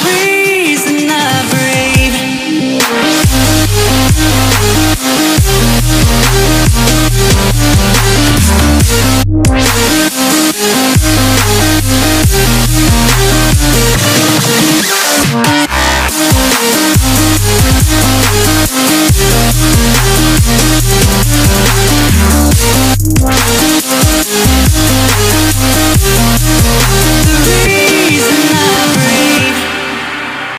free.